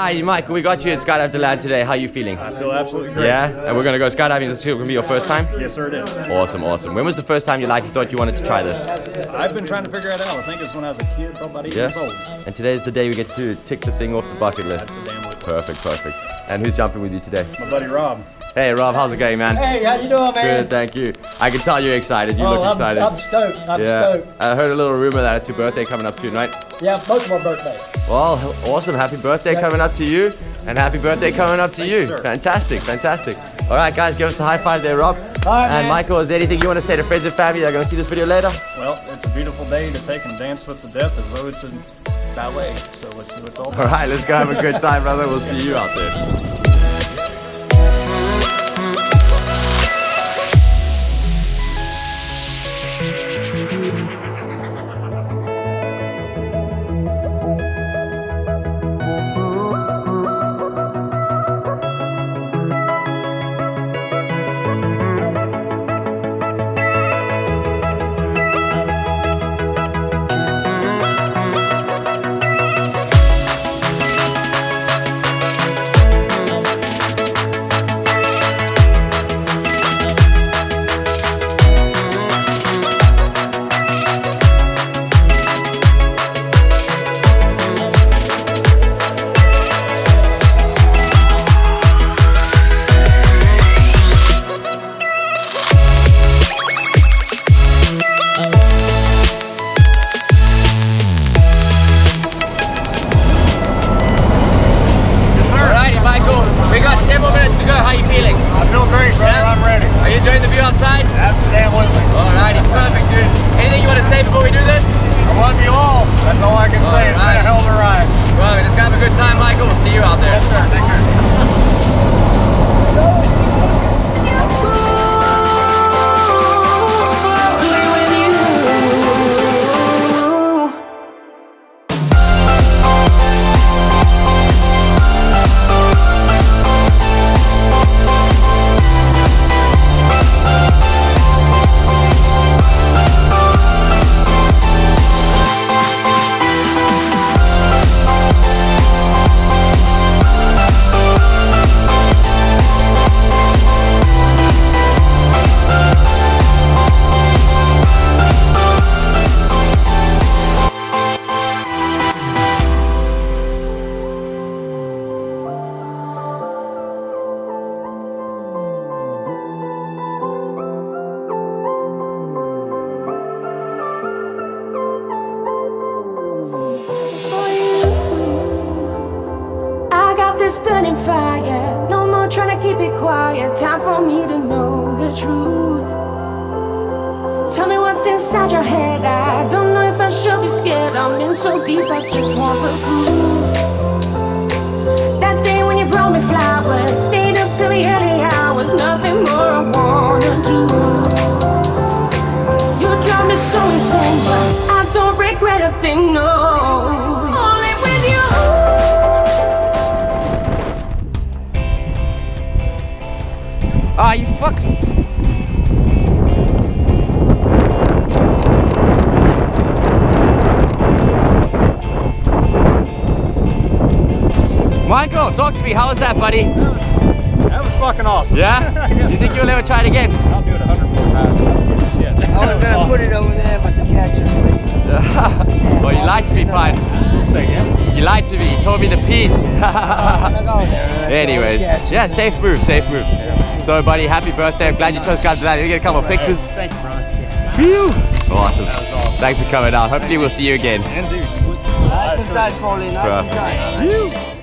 Hi, Michael. We got you at Skydive DeLand today. How are you feeling? I feel absolutely great. Yeah, and we're gonna go skydiving. This is gonna be your first time. Yes, sir, it is. Awesome, awesome. When was the first time in your life you thought you wanted to try this? I've been trying to figure it out. I think it's when I was a kid, probably about eight Yeah. years old. And today's the day we get to tick the thing off the bucket list. That's the damn way. Perfect, perfect. And who's jumping with you today? My buddy Rob. Hey, Rob. How's it going, man? Hey, how you doing, man? Good, thank you. I can tell you're excited. You oh, look I'm, excited. I'm stoked. I'm yeah. stoked. I heard a little rumor that it's your birthday coming up soon, right? Yeah, both of our birthdays. Well, awesome. Happy birthday Yeah. coming up to you. And happy birthday coming up to you. sir. Fantastic, fantastic. All right, guys, give us a high five there, Rob. All right, and man. Michael, is there anything you want to say to friends and family that are going to see this video later? Well, it's a beautiful day to take and dance with the death as though it's a ballet. So let's see what's all All about. right, let's go have a good time, brother. We'll see you out there. Perfect, dude. Anything you want to say before we do this? I love you all. That's all I can say. It's been a hell of a ride. Well, we're just gonna have a good time, fire. No more trying to keep it quiet. Time for me to know the truth. Tell me what's inside your head. I don't know if I should be scared. I'm in so deep, I just want the proof. That day when you brought me flowers, stayed up till the early hours. Nothing more I wanna do. Michael, talk to me. How was that, buddy? That was fucking awesome. Yeah? Yes, Do you think sir. you'll ever try it again? I'll do it a hundred more times. Shit. I was gonna put it over there, but the catch is weak. well, you lied to me, Pine. Say again. You lied to me. You told me the piece. I'm gonna go there. Anyways, all the catch yeah, safe move, safe move. So, buddy, happy birthday. I'm glad you chose Skydive DeLand. You get a couple of pictures. Thank you, brother. Phew. Awesome. Awesome. Thanks for coming out. Hopefully, we'll see you again. And dude. Nice and tight, Paulie. Nice and tight. Phew.